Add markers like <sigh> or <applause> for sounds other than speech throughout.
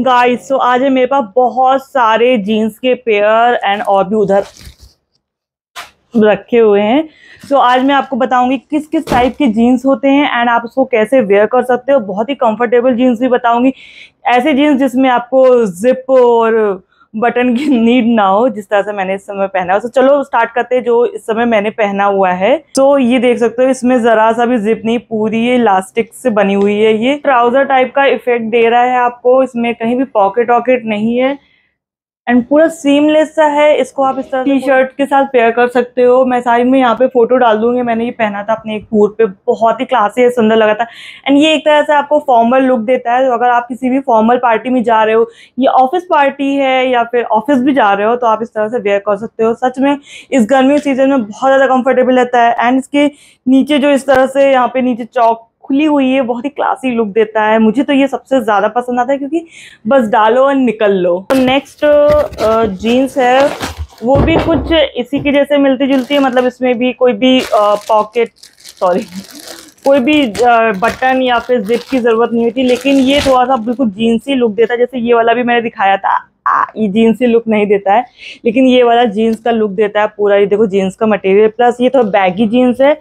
Guys so आज है मेरे पास बहुत सारे जीन्स के पेयर एंड और भी उधर रखे हुए हैं। सो so, आज मैं आपको बताऊँगी किस किस टाइप के जीन्स होते हैं एंड आप उसको कैसे वेयर कर सकते हो। बहुत ही कंफर्टेबल जीन्स भी बताऊँगी। ऐसे जीन्स जिसमें आपको जिप और बटन की <laughs> नीड ना हो, जिस तरह से मैंने इस समय पहना है। तो चलो स्टार्ट करते हैं जो इस समय मैंने पहना हुआ है। तो ये देख सकते हो, इसमें जरा सा भी जिप नहीं, पूरी इलास्टिक से बनी हुई है ये। ट्राउज़र टाइप का इफ़ेक्ट दे रहा है आपको, इसमें कहीं भी पॉकेट वॉकेट नहीं है। एंड पूरा सीमलेस सा है, इसको आप इस तरह टी शर्ट के साथ पेयर कर सकते हो। मैं साइड में यहाँ पे फ़ोटो डाल दूँगी। मैंने ये पहना था अपने एक टूर पे। बहुत ही क्लासी है, सुंदर लगा था। एंड ये एक तरह से आपको फॉर्मल लुक देता है। तो अगर आप किसी भी फॉर्मल पार्टी में जा रहे हो, ये ऑफ़िस पार्टी है या फिर ऑफ़िस भी जा रहे हो तो आप इस तरह से वेयर कर सकते हो। सच में, इस गर्मी सीज़न में बहुत ज़्यादा कम्फर्टेबल रहता है। एंड इसके नीचे जो इस तरह से यहाँ पे नीचे चौक खुली हुई है बहुत ही क्लासी लुक देता है। मुझे तो ये सबसे ज़्यादा पसंद आता है क्योंकि बस डालो और निकल लो। नेक्स्ट जीन्स है। वो भी कुछ इसी के जैसे मिलती जुलती है मतलब इसमें भी कोई भी पॉकेट सॉरी कोई भी बटन या फिर जिप की ज़रूरत नहीं होती लेकिन ये थोड़ा सा बिल्कुल जीन्सी लुक देता है। जैसे ये वाला भी मैंने दिखाया था। आ, ये जीन्सी लुक नहीं देता है लेकिन ये वाला जीन्स का लुक देता है पूरा। ये देखो जीन्स का मटेरियल प्लस ये थोड़ा बैगी जीन्स है।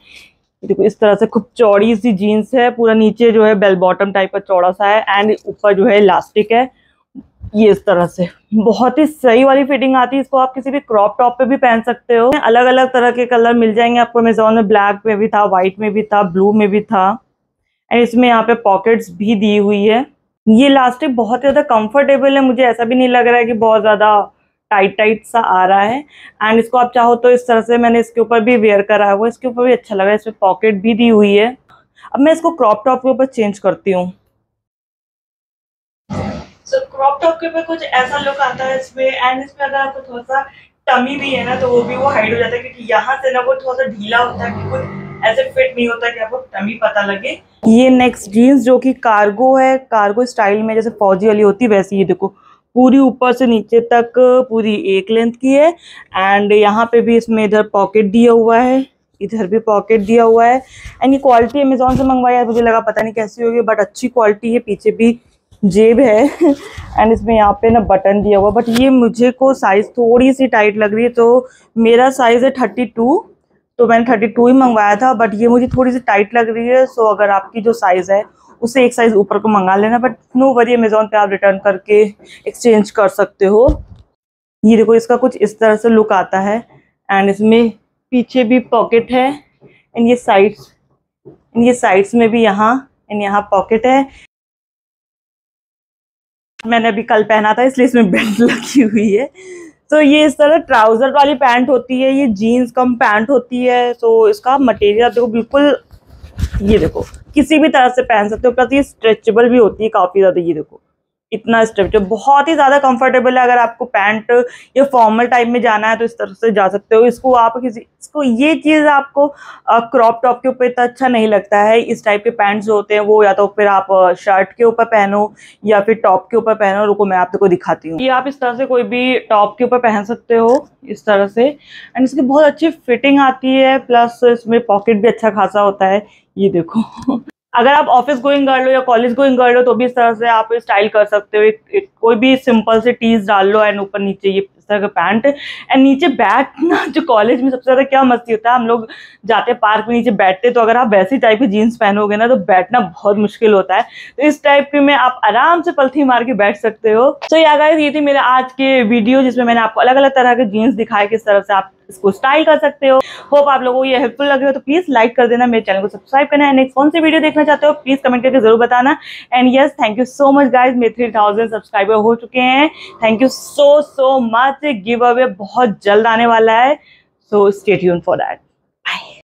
देखो, इस तरह से खूब चौड़ी सी जीन्स है, पूरा नीचे जो है बेल बॉटम टाइप का चौड़ा सा है एंड ऊपर जो है इलास्टिक है। ये इस तरह से। बहुत ही सही वाली फिटिंग आती है, इसको आप किसी भी क्रॉप टॉप पे भी पहन सकते हो। अलग अलग तरह के कलर मिल जाएँगे आपको। अमेजोन में ब्लैक में भी था व्हाइट में भी था ब्लू में भी था। एंड इसमें यहाँ पे पॉकेट्स भी दी हुई है। ये इलास्टिक बहुत ज़्यादा कंफर्टेबल है, मुझे ऐसा भी नहीं लग रहा है कि बहुत ज़्यादा टाइट टाइट सा आ रहा है। एंड इसको आप चाहो तो इस तरह से मैंने इसके ऊपर भी वेयर करा हुआ इसके ऊपर भी अच्छा लगा है। इसमें पॉकेट भी दी हुई है। अब मैं इसको क्रॉप टॉप के ऊपर चेंज करती हूँ। क्रॉप टॉप के ऊपर कुछ ऐसा लुक आता है इसमें एंड इसमें अगर आपको थोड़ा सा टमी भी है ना तो वो भी वो हाइड हो जाता है क्योंकि यहाँ से ना वो थोड़ा सा ढीला होता है बिल्कुल ऐसे फिट नहीं होता कि आपको टमी पता लगे। ये नेक्स्ट जीन्स जो कि कार्गो है कार्गो स्टाइल में जैसे फौजी वाली होती है वैसी ये देखो। पूरी ऊपर से नीचे तक पूरी एक लेंथ की है। एंड यहाँ पे भी इसमें इधर पॉकेट दिया हुआ है। इधर भी पॉकेट दिया हुआ है। एंड ये क्वालिटी अमेजोन से मंगवाया है। मुझे लगा पता नहीं कैसी होगी बट अच्छी क्वालिटी है। पीछे भी जेब है। <laughs> एंड इसमें यहाँ पे ना बटन दिया हुआ बट ये मुझे को साइज़ थोड़ी सी टाइट लग रही है। तो मेरा साइज़ है थर्टी टू तो मैंने थर्टी टू ही मंगवाया था। बट ये मुझे थोड़ी सी टाइट लग रही है। सो अगर आपकी जो साइज़ है उससे एक साइज़ ऊपर को मंगा लेना बट नो वरी अमेजोन पे आप रिटर्न करके एक्सचेंज कर सकते हो। ये देखो, इसका कुछ इस तरह से लुक आता है एंड इसमें पीछे भी पॉकेट है एंड ये साइड्स ये साइड्स में भी यहाँ एंड यहाँ पॉकेट है। मैंने अभी कल पहना था, इसलिए इसमें बेल्ट <laughs> लगी हुई है। तो ये इस तरह ट्राउज़र वाली पैंट होती है, ये जीन्स कम पैंट होती है तो इसका मटेरियल देखो, बिल्कुल ये देखो, किसी भी तरह से पहन सकते हो, प्लस ये स्ट्रेचेबल भी होती है काफ़ी ज़्यादा, ये देखो। इतना स्ट्रेचेबल बहुत ही ज़्यादा कंफर्टेबल है, अगर आपको पैंट या फॉर्मल टाइप में जाना है तो इस तरह से जा सकते हो। इसको आप किसी, इसको ये चीज़ आपको क्रॉप टॉप के ऊपर इतना अच्छा नहीं लगता है। इस टाइप के पैंट्स जो होते हैं, वो या तो फिर आप शर्ट के ऊपर पहनो, या फिर टॉप के ऊपर पहनो। रुको, मैं आपको दिखाती हूँ। ये आप इस तरह से कोई भी टॉप के ऊपर पहन सकते हो, इस तरह से। एंड इसकी बहुत अच्छी फिटिंग आती है प्लस इसमें पॉकेट भी अच्छा खासा होता है। ये देखो। अगर आप ऑफ़िस गोइंग कर लो या कॉलेज गोइंग कर लो तो भी इस तरह से आप स्टाइल कर सकते हो। कोई भी सिंपल से टीज डाल लो एंड ऊपर नीचे ये इस तरह का पैंट एंड नीचे बैठना, जो कॉलेज में सबसे ज़्यादा क्या मस्ती होता है, हम लोग जाते पार्क में, नीचे बैठते तो अगर आप वैसी टाइप की जीन्स पहनोगे ना तो बैठना बहुत मुश्किल होता है। तो इस टाइप के में आप आराम से पलथी मार के बैठ सकते हो। तो या गाइस ये थी मेरे आज के वीडियो जिसमें मैंने आपको अलग अलग तरह के जीन्स दिखाए, किस तरह से आप इसको स्टाइल कर सकते हो। होप आप लोगों को ये हेल्पफुल लगे हो तो प्लीज़ लाइक कर देना, मेरे चैनल को सब्सक्राइब करना है नेक्स्ट कौन सी वीडियो देखना चाहते हो प्लीज़ कमेंट करके ज़रूर बताना। And yes thank you so much guys मेरे थ्री सब्सक्राइबर हो चुके हैं। Thank you so so much giveaway बहुत जल्द आने वाला है। सो स्टेट यून फॉर दैट